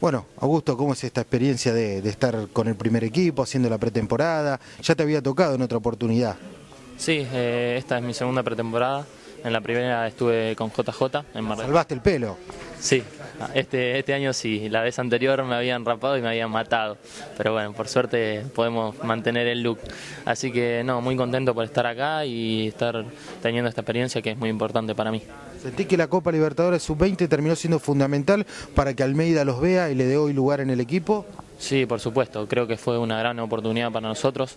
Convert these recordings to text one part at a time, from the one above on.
Bueno, Augusto, ¿cómo es esta experiencia de, de estar con el primer equipo, haciendo la pretemporada? Ya te había tocado en otra oportunidad. Sí, eh, esta es mi segunda pretemporada. En la primera estuve con JJ en Mar Salvaste el pelo. Sí, este, este año sí, la vez anterior me habían rapado y me habían matado, pero bueno, por suerte podemos mantener el look. Así que no, muy contento por estar acá y estar teniendo esta experiencia que es muy importante para mí. Sentí que la Copa Libertadores Sub-20 terminó siendo fundamental para que Almeida los vea y le dé hoy lugar en el equipo. Sí, por supuesto, creo que fue una gran oportunidad para nosotros,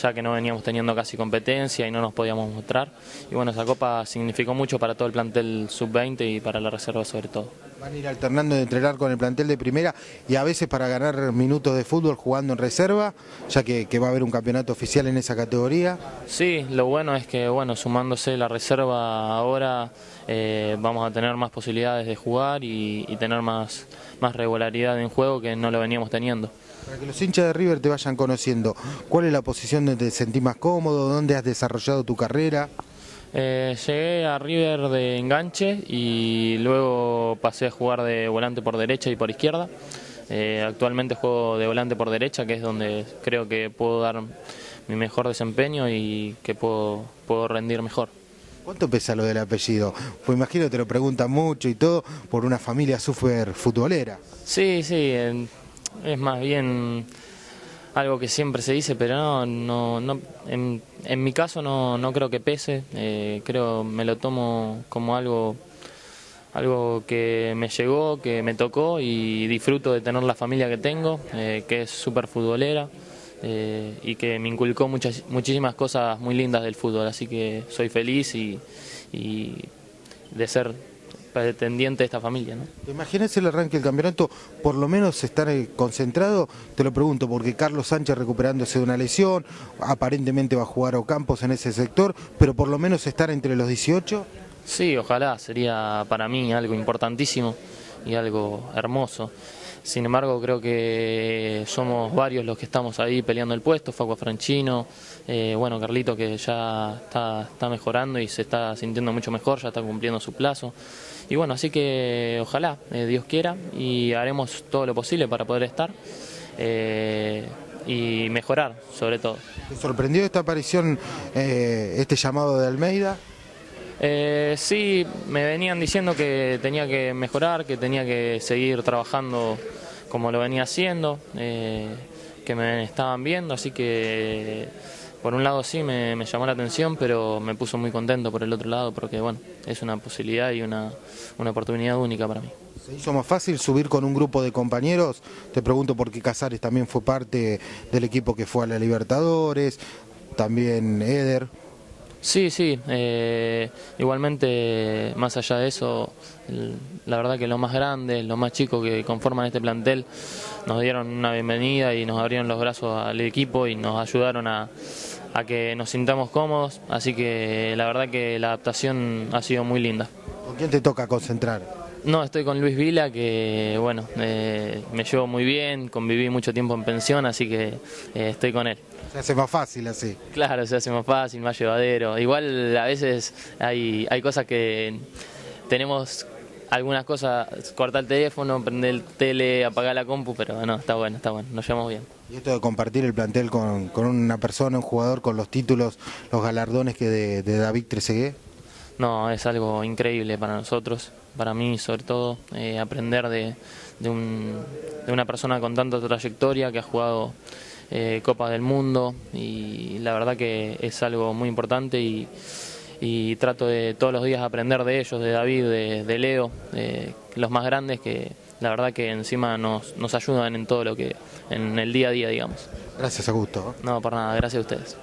ya que no veníamos teniendo casi competencia y no nos podíamos mostrar. Y bueno, esa copa significó mucho para todo el plantel sub-20 y para la reserva sobre todo. Van a ir alternando de entrenar con el plantel de primera y a veces para ganar minutos de fútbol jugando en reserva, ya que, que va a haber un campeonato oficial en esa categoría. Sí, lo bueno es que bueno, sumándose la reserva ahora eh, vamos a tener más posibilidades de jugar y, y tener más, más regularidad en juego que no lo veníamos teniendo. Para que los hinchas de River te vayan conociendo, ¿cuál es la posición donde te sentís más cómodo? ¿Dónde has desarrollado tu carrera? Eh, llegué a River de enganche y luego pasé a jugar de volante por derecha y por izquierda. Eh, actualmente juego de volante por derecha, que es donde creo que puedo dar mi mejor desempeño y que puedo, puedo rendir mejor. ¿Cuánto pesa lo del apellido? Pues imagino te lo preguntan mucho y todo por una familia súper futbolera. Sí, sí, es más bien algo que siempre se dice, pero no, no, no en, en mi caso no, no creo que pese, eh, creo me lo tomo como algo, algo que me llegó, que me tocó y disfruto de tener la familia que tengo, eh, que es súper futbolera eh, y que me inculcó muchas, muchísimas cosas muy lindas del fútbol, así que soy feliz y, y de ser pretendiente de esta familia. ¿no? ¿Te imaginas el arranque del campeonato? Por lo menos estar eh, concentrado, te lo pregunto, porque Carlos Sánchez recuperándose de una lesión, aparentemente va a jugar Ocampos en ese sector, pero por lo menos estar entre los 18. Sí, ojalá, sería para mí algo importantísimo y algo hermoso. Sin embargo, creo que somos varios los que estamos ahí peleando el puesto, Facu Franchino, eh, bueno, Carlito que ya está, está mejorando y se está sintiendo mucho mejor, ya está cumpliendo su plazo. Y bueno, así que ojalá, eh, Dios quiera, y haremos todo lo posible para poder estar eh, y mejorar sobre todo. ¿Te sorprendió esta aparición, eh, este llamado de Almeida? Eh, sí, me venían diciendo que tenía que mejorar, que tenía que seguir trabajando como lo venía haciendo, eh, que me estaban viendo, así que por un lado sí me, me llamó la atención, pero me puso muy contento por el otro lado, porque bueno, es una posibilidad y una, una oportunidad única para mí. ¿Se hizo más fácil subir con un grupo de compañeros? Te pregunto porque Casares también fue parte del equipo que fue a la Libertadores, también Eder. Sí, sí, eh, igualmente más allá de eso, la verdad que los más grandes, los más chicos que conforman este plantel nos dieron una bienvenida y nos abrieron los brazos al equipo y nos ayudaron a, a que nos sintamos cómodos, así que la verdad que la adaptación ha sido muy linda. ¿Con quién te toca concentrar? No, estoy con Luis Vila, que bueno, eh, me llevo muy bien, conviví mucho tiempo en pensión, así que eh, estoy con él. Se hace más fácil así. Claro, se hace más fácil, más llevadero. Igual a veces hay, hay cosas que tenemos algunas cosas, cortar el teléfono, prender el tele, apagar la compu, pero no, está bueno, está bueno, nos llevamos bien. Y esto de compartir el plantel con, con una persona, un jugador, con los títulos, los galardones que de, de David Trezeguet. No, es algo increíble para nosotros, para mí sobre todo, eh, aprender de, de, un- de una persona con tanta trayectoria que ha jugado eh, Copas del Mundo y la verdad que es algo muy importante y, y trato de todos los días aprender de ellos, de David, de, de Leo, de los más grandes que la verdad que encima nos, nos ayudan en todo lo que, en el día a día, digamos. Gracias, Augusto. No, por nada, gracias a ustedes.